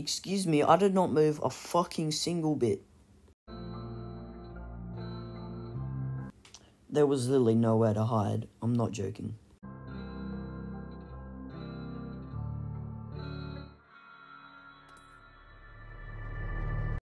Excuse me, I did not move a fucking single bit. There was literally nowhere to hide. I'm not joking.